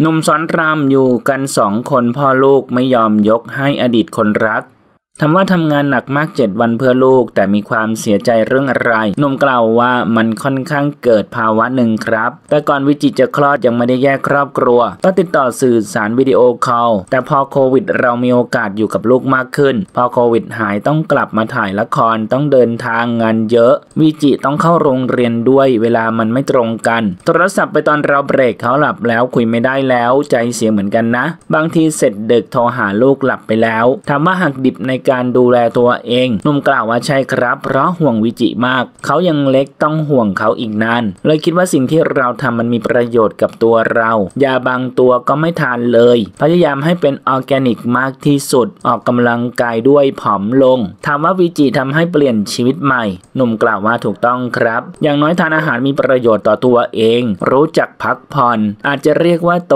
หนุ่มสอนรามอยู่กันสองคนพ่อลูกไม่ยอมยกให้อดีตคนรัก ทำว่าทำงานหนักมากเจ็ดวันเพื่อลูก แต่มีความเสียใจเรื่องอะไรนุ่มกล่าวว่ามันค่อนข้างเกิดภาวะหนึ่งครับ แต่ก่อนวิจิจะคลอดยังไม่ได้แยกครอบครัวต้องติดต่อสื่อสารวิดีโอคอลแต่พอโควิด เรามีโอกาสอยู่กับลูกมากขึ้น พอโควิดหายต้องกลับมาถ่ายละครต้องเดินทางงานเยอะ วิจิต้องเข้าโรงเรียนด้วยเวลามันไม่ตรงกัน โทรศัพท์ไปตอนเราเบรกเขาหลับแล้วคุยไม่ได้แล้วใจเสียเหมือนกันนะ บางทีเสร็จดึกโทรหาลูกหลับไปแล้วทำว่าหักดิบในการดูแลตัวเองหนุ่มกล่าวว่าใช่ครับ เพราะห่วงวิจิมาก เขายังเล็กต้องห่วงเขาอีกนาน เลยคิดว่าสิ่งที่เราทำมันมีประโยชน์กับตัวเรายาบางตัวก็ไม่ทานเลย พยายามให้เป็นออร์แกนิกมากที่สุด ออกกำลังกายด้วยผอมลงถามว่าวิจิทำให้เปลี่ยนชีวิตใหม่ หนุ่มกล่าวว่าถูกต้องครับ อย่างน้อยทานอาหารมีประโยชน์ต่อตัวเอง รู้จักพักผ่อน อาจจะเรียกว่าโต